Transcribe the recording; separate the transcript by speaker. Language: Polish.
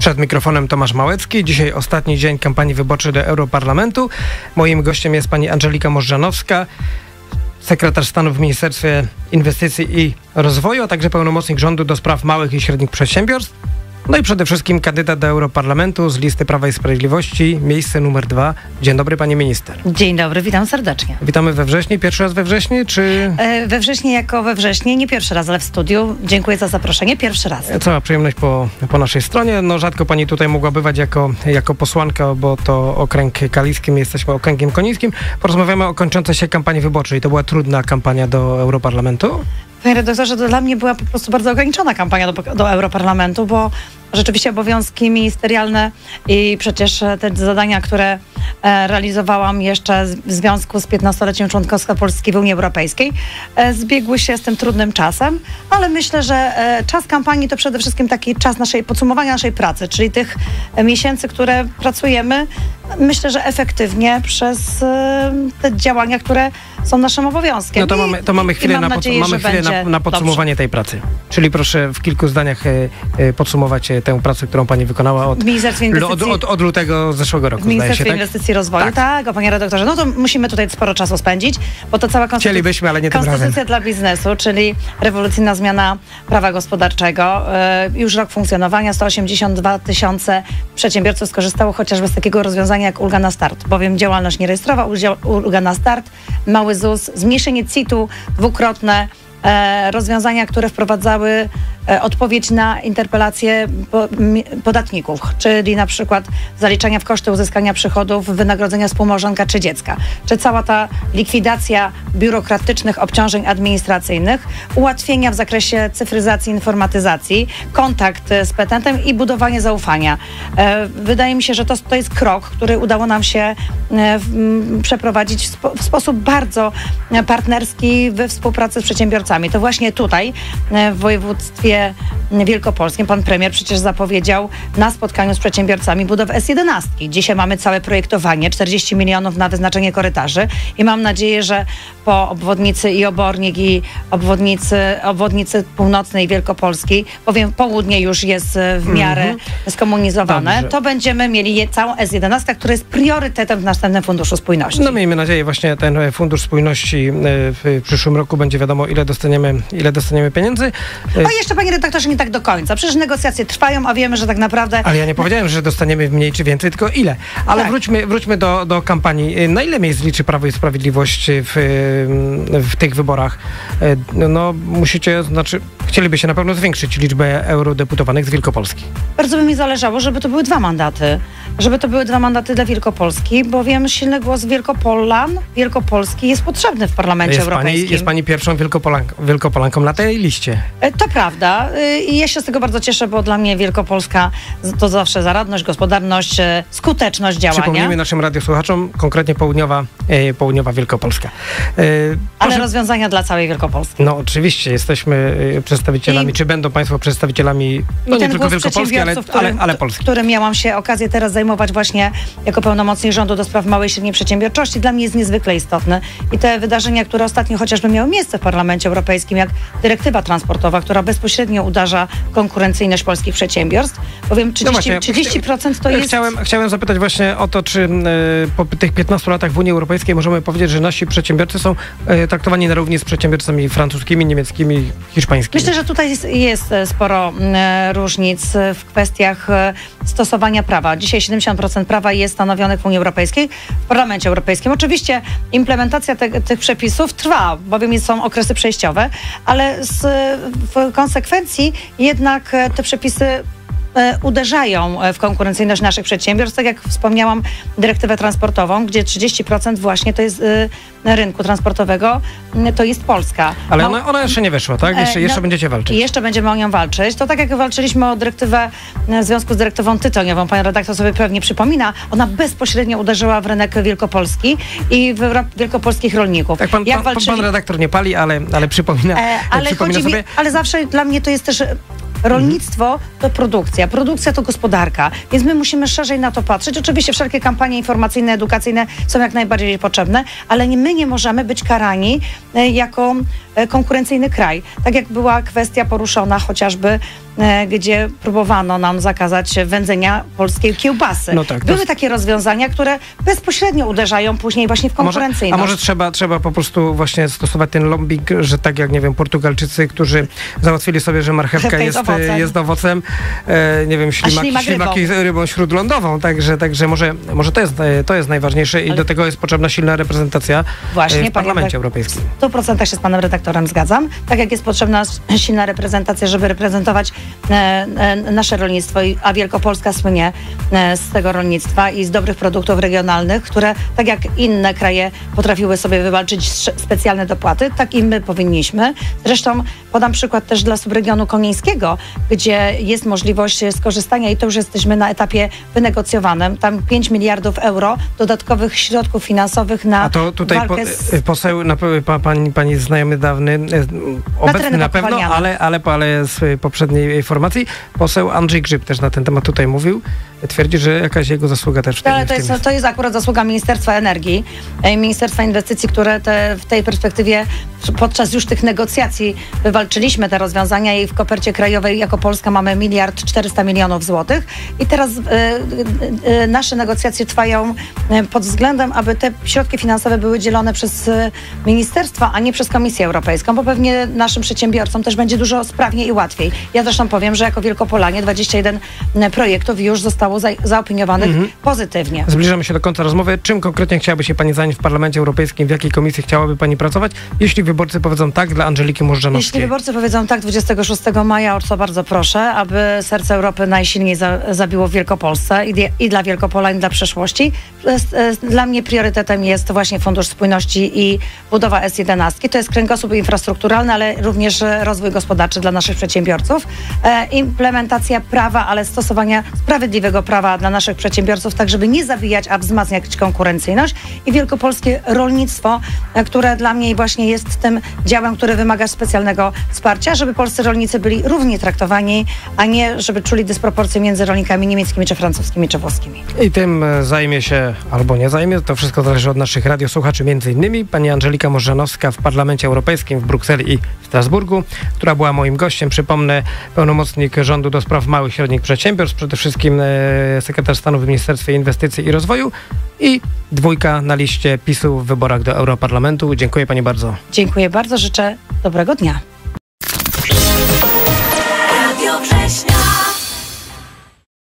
Speaker 1: Przed mikrofonem Tomasz Małecki. Dzisiaj ostatni dzień kampanii wyborczej do Europarlamentu. Moim gościem jest pani Angelika Możdżanowska, sekretarz stanu w Ministerstwie Inwestycji i Rozwoju, a także pełnomocnik rządu do spraw małych i średnich przedsiębiorstw. No i przede wszystkim kandydat do Europarlamentu z listy Prawa i Sprawiedliwości, miejsce numer dwa. Dzień dobry, pani minister.
Speaker 2: Dzień dobry, witam serdecznie.
Speaker 1: Witamy we wrześniu. Pierwszy raz we wrześniu, czy...
Speaker 2: E, we wrześniu jako we wrześniu, nie pierwszy raz, ale w studiu. Dziękuję za zaproszenie, pierwszy raz.
Speaker 1: Cała przyjemność po, po naszej stronie. No rzadko pani tutaj mogła bywać jako, jako posłanka, bo to okręg kaliski, my jesteśmy okręgiem konińskim. Porozmawiamy o kończącej się kampanii wyborczej. To była trudna kampania do Europarlamentu?
Speaker 2: Panie redaktorze, to dla mnie była po prostu bardzo ograniczona kampania do, do Europarlamentu, bo rzeczywiście obowiązki ministerialne i przecież te zadania, które e, realizowałam jeszcze w związku z 15-leciem członkostwa Polski w Unii Europejskiej, e, zbiegły się z tym trudnym czasem, ale myślę, że e, czas kampanii to przede wszystkim taki czas naszej podsumowania naszej pracy, czyli tych miesięcy, które pracujemy, myślę, że efektywnie przez te działania, które są naszym obowiązkiem.
Speaker 1: No to mamy, to mamy chwilę, na, nadzieję, mamy chwilę na, na, podsumowanie dobrze. tej pracy. Czyli proszę w kilku zdaniach podsumować tę pracę, którą pani wykonała od, od, od, od lutego zeszłego roku. Się,
Speaker 2: tak? Inwestycji i Rozwoju. Tak. tak, o panie redaktorze. No to musimy tutaj sporo czasu spędzić, bo to cała konstytucja,
Speaker 1: Chcielibyśmy, ale nie
Speaker 2: konstytucja dla biznesu, czyli rewolucyjna zmiana prawa gospodarczego. Yy, już rok funkcjonowania, 182 tysiące przedsiębiorców skorzystało chociażby z takiego rozwiązania jak ulga na start, bowiem działalność nierejestrowa, ulga na start, mały ZUS, zmniejszenie CIT-u dwukrotne, e, rozwiązania, które wprowadzały E, odpowiedź na interpelacje podatników, czyli na przykład zaliczania w koszty uzyskania przychodów, wynagrodzenia współmałżonka czy dziecka, czy cała ta likwidacja biurokratycznych obciążeń administracyjnych, ułatwienia w zakresie cyfryzacji, informatyzacji, kontakt z petentem i budowanie zaufania. E, wydaje mi się, że to, to jest krok, który udało nam się e, przeprowadzić w, spo, w sposób bardzo partnerski we współpracy z przedsiębiorcami. To właśnie tutaj w województwie wielkopolskim pan premier przecież zapowiedział na spotkaniu z przedsiębiorcami budowę S11. Dzisiaj mamy całe projektowanie, 40 milionów na wyznaczenie korytarzy i mam nadzieję, że po obwodnicy i Obornik i obwodnicy, obwodnicy północnej Wielkopolskiej, bowiem południe już jest w miarę -hmm. skomunizowane, Dobrze. to będziemy mieli całą S11, która jest priorytetem w następnym Funduszu Spójności.
Speaker 1: No miejmy nadzieję właśnie ten Fundusz Spójności e, w przyszłym roku będzie wiadomo ile dostaniemy, ile dostaniemy pieniędzy.
Speaker 2: A jeszcze panie redaktorze, nie tak do końca. Przecież negocjacje trwają, a wiemy, że tak naprawdę...
Speaker 1: Ale ja nie powiedziałem, że dostaniemy mniej czy więcej, tylko ile. Ale tak. wróćmy, wróćmy do, do kampanii. Na ile miejsc liczy Prawo i Sprawiedliwość w, w tych wyborach? No, no musicie, znaczy chcielibyście na pewno zwiększyć liczbę eurodeputowanych z Wielkopolski.
Speaker 2: Bardzo by mi zależało, żeby to były dwa mandaty. Żeby to były dwa mandaty dla Wielkopolski, bowiem silny głos Wielkopolan, Wielkopolski jest potrzebny w Parlamencie
Speaker 1: jest
Speaker 2: Europejskim.
Speaker 1: Pani, jest pani pierwszą Wielkopolanką, Wielkopolanką na tej liście.
Speaker 2: E, to prawda. Y, I ja się z tego bardzo cieszę, bo dla mnie Wielkopolska to zawsze zaradność, gospodarność, y, skuteczność działania.
Speaker 1: Przypomnijmy naszym radiosłuchaczom, konkretnie południowa, e, południowa Wielkopolska.
Speaker 2: E, Ale rozwiązania dla całej Wielkopolski.
Speaker 1: No oczywiście, jesteśmy przedstawicielami, I, czy będą Państwo przedstawicielami, no nie tylko Wielkopolski, ale, ale, ale Polski.
Speaker 2: Którym miałam się okazję teraz zajmować właśnie jako pełnomocnik rządu do spraw małej i średniej przedsiębiorczości, dla mnie jest niezwykle istotny. I te wydarzenia, które ostatnio chociażby miały miejsce w Parlamencie Europejskim, jak dyrektywa transportowa, która bezpośrednio uderza w konkurencyjność polskich przedsiębiorstw, bowiem 30%, no właśnie, 30 to jest...
Speaker 1: Chciałem, chciałem zapytać właśnie o to, czy y, po tych 15 latach w Unii Europejskiej możemy powiedzieć, że nasi przedsiębiorcy są y, traktowani na równi z przedsiębiorcami francuskimi, niemieckimi, hiszpańskimi.
Speaker 2: Myślę, że tutaj jest, jest sporo y, różnic w kwestiach stosowania prawa. Dzisiaj 70% prawa jest stanowionych w Unii Europejskiej, w Parlamencie Europejskim. Oczywiście implementacja te, tych przepisów trwa, bowiem są okresy przejściowe, ale z, w konsekwencji jednak te przepisy E, uderzają e, w konkurencyjność naszych przedsiębiorstw. Tak jak wspomniałam, dyrektywę transportową, gdzie 30% właśnie to jest na rynku transportowego, to jest Polska.
Speaker 1: Ale ona, ona jeszcze nie wyszła, tak? Jeszcze, jeszcze no, będziecie walczyć.
Speaker 2: Jeszcze będziemy o nią walczyć. To tak jak walczyliśmy o dyrektywę w związku z dyrektywą tytoniową, pan redaktor sobie pewnie przypomina, ona bezpośrednio uderzyła w rynek wielkopolski i w wielkopolskich rolników.
Speaker 1: Tak, pan, pan, walczyli... pan redaktor nie pali, ale, ale przypomina, e, ale przypomina sobie. Mi,
Speaker 2: ale zawsze dla mnie to jest też Rolnictwo to produkcja, produkcja to gospodarka, więc my musimy szerzej na to patrzeć. Oczywiście wszelkie kampanie informacyjne, edukacyjne są jak najbardziej potrzebne, ale my nie możemy być karani e, jako e, konkurencyjny kraj. Tak jak była kwestia poruszona chociażby e, gdzie próbowano nam zakazać wędzenia polskiej kiełbasy.
Speaker 1: No tak, to
Speaker 2: Były
Speaker 1: jest-
Speaker 2: takie rozwiązania, które bezpośrednio uderzają później właśnie w
Speaker 1: A może, a
Speaker 2: konkurencyjność.
Speaker 1: może trzeba, trzeba po prostu właśnie stosować ten lobbying, że tak jak, nie wiem, Portugalczycy, którzy załatwili sobie, że Marchewka jest,
Speaker 2: jest owocem.
Speaker 1: jest owocem, e, nie wiem, ślimaki,
Speaker 2: ślimak rybą.
Speaker 1: ślimaki z rybą śródlądową, także, także może, może to, jest, e, to jest najważniejsze i
Speaker 2: Ale-
Speaker 1: do tego jest potrzebna silna reprezentacja
Speaker 2: Właśnie,
Speaker 1: e, w
Speaker 2: panie
Speaker 1: Parlamencie Europejskim.
Speaker 2: W 100% się z panem redaktorem zgadzam. Tak jak jest potrzebna silna reprezentacja, żeby reprezentować e, e, nasze rolnictwo, i- a Wielkopolska słynie e, z tego rolnictwa i z dobrych produktów regionalnych, które tak jak inne kraje potrafiły sobie wywalczyć specjalne dopłaty, tak i my powinniśmy. Zresztą podam przykład też dla subregionu konińskiego, gdzie jest możliwość skorzystania i to już jesteśmy na etapie wynegocjowanym. Tam 5 miliardów euro dodatkowych środków finansowych na
Speaker 1: A to tutaj po,
Speaker 2: walkę z
Speaker 1: e, poseł, na, pa, pani, pani znajomy dawny, e, obecny
Speaker 2: terenie
Speaker 1: na pewno, ale, ale, ale z poprzedniej formacji, poseł Andrzej Grzyb też na ten temat tutaj mówił, twierdzi, że jakaś jego zasługa też w tym,
Speaker 2: Ale to jest, to jest akurat zasługa Ministerstwa Energii, e, Ministerstwa Inwestycji, które te, w tej perspektywie podczas już tych negocjacji wywalczyliśmy te rozwiązania i w kopercie krajowej jako Polska mamy miliard 400 milionów złotych i teraz e, e, e, nasze negocjacje trwają pod względem, aby te środki finansowe były dzielone przez ministerstwa, a nie przez Komisję Europejską, bo pewnie naszym przedsiębiorcom też będzie dużo sprawniej i łatwiej. Ja zresztą powiem, że jako Wielkopolanie 21 projektów już zostało za, zaopiniowanych
Speaker 1: Mhm.
Speaker 2: pozytywnie.
Speaker 1: Zbliżamy się do końca rozmowy. Czym konkretnie chciałaby się Pani zająć w Parlamencie Europejskim? W jakiej komisji chciałaby Pani pracować? Jeśli wyborcy powiedzą tak dla Angeliki
Speaker 2: Jeśli
Speaker 1: Możdżanowskiej.
Speaker 2: wyborcy powiedzą tak 26 maja, o co bardzo proszę, aby serce Europy najsilniej za, zabiło w Wielkopolsce i, i dla Wielkopola, i dla przyszłości. Dla mnie priorytetem jest właśnie Fundusz Spójności i budowa S11. To jest kręgosłup infrastrukturalny, ale również rozwój gospodarczy dla naszych przedsiębiorców. E, implementacja prawa, ale stosowania sprawiedliwego prawa dla naszych przedsiębiorców, tak żeby nie zabijać, a wzmacniać konkurencyjność. I wielkopolskie rolnictwo, e, które dla mnie właśnie jest tym działem, który wymaga specjalnego wsparcia, żeby polscy rolnicy byli równie traktowani, a nie żeby czuli dysproporcje między rolnikami niemieckimi, czy francuskimi, czy włoskimi.
Speaker 1: I tym e, zajmie się albo nie zajmie. To wszystko zależy od naszych radiosłuchaczy, między innymi pani Angelika Możdżanowska w Parlamencie Europejskim w Brukseli i w Strasburgu, która była moim gościem. Przypomnę, pełnomocnik rządu do spraw małych i średnich przedsiębiorstw, przede wszystkim e, sekretarz stanu w Ministerstwie Inwestycji i Rozwoju i dwójka na liście PiSu w wyborach do Europarlamentu. Dziękuję pani bardzo.
Speaker 2: Dziękuję bardzo, życzę dobrego dnia.